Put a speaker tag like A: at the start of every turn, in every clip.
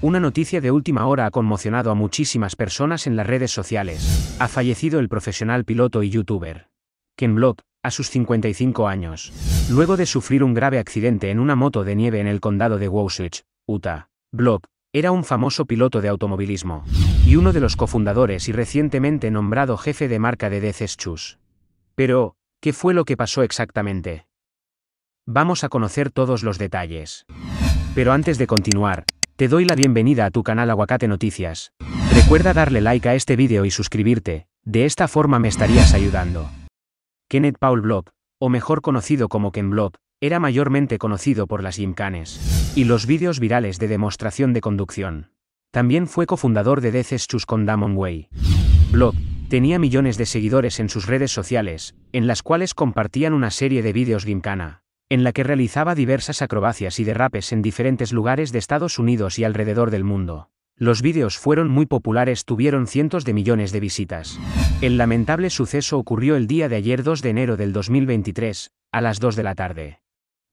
A: Una noticia de última hora ha conmocionado a muchísimas personas en las redes sociales. Ha fallecido el profesional piloto y youtuber. Ken Block, a sus 55 años. Luego de sufrir un grave accidente en una moto de nieve en el condado de Wasatch, Utah. Block, era un famoso piloto de automovilismo. Y uno de los cofundadores y recientemente nombrado jefe de marca de Chus. Pero, ¿qué fue lo que pasó exactamente? Vamos a conocer todos los detalles. Pero antes de continuar, te doy la bienvenida a tu canal Aguacate Noticias. Recuerda darle like a este vídeo y suscribirte, de esta forma me estarías ayudando. Kenneth Paul Block, o mejor conocido como Ken Block, era mayormente conocido por las gimcanes y los vídeos virales de demostración de conducción. También fue cofundador de Death Chus con Damon Way. Block tenía millones de seguidores en sus redes sociales, en las cuales compartían una serie de vídeos gimcana, en la que realizaba diversas acrobacias y derrapes en diferentes lugares de Estados Unidos y alrededor del mundo. Los vídeos fueron muy populares, tuvieron cientos de millones de visitas. El lamentable suceso ocurrió el día de ayer 2 de enero del 2023, a las 2 de la tarde.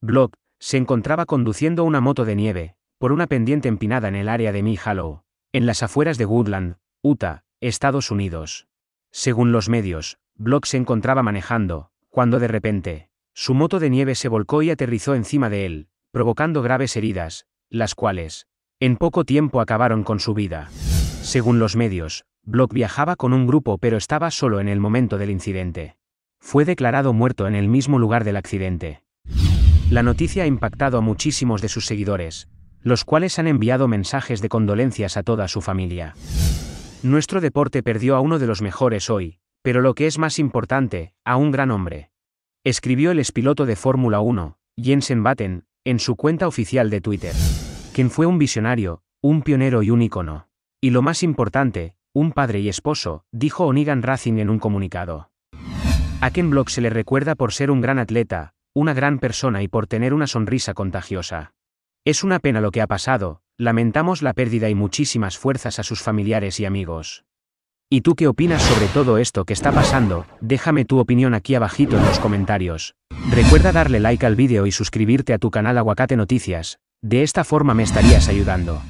A: Block se encontraba conduciendo una moto de nieve, por una pendiente empinada en el área de Mi Hollow, en las afueras de Woodland, Utah, Estados Unidos. Según los medios, Block se encontraba manejando, cuando de repente, su moto de nieve se volcó y aterrizó encima de él, provocando graves heridas, las cuales, en poco tiempo acabaron con su vida. Según los medios, Block viajaba con un grupo pero estaba solo en el momento del incidente. Fue declarado muerto en el mismo lugar del accidente. La noticia ha impactado a muchísimos de sus seguidores, los cuales han enviado mensajes de condolencias a toda su familia. Nuestro deporte perdió a uno de los mejores hoy, pero lo que es más importante, a un gran hombre. Escribió el expiloto de Fórmula 1, Jensen Button, en su cuenta oficial de Twitter. Quien fue un visionario, un pionero y un ícono. Y lo más importante, un padre y esposo, dijo Onigan Racing en un comunicado. A Ken Block se le recuerda por ser un gran atleta, una gran persona y por tener una sonrisa contagiosa. Es una pena lo que ha pasado, lamentamos la pérdida y muchísimas fuerzas a sus familiares y amigos. ¿Y tú qué opinas sobre todo esto que está pasando? Déjame tu opinión aquí abajito en los comentarios. Recuerda darle like al vídeo y suscribirte a tu canal Aguacate Noticias, de esta forma me estarías ayudando.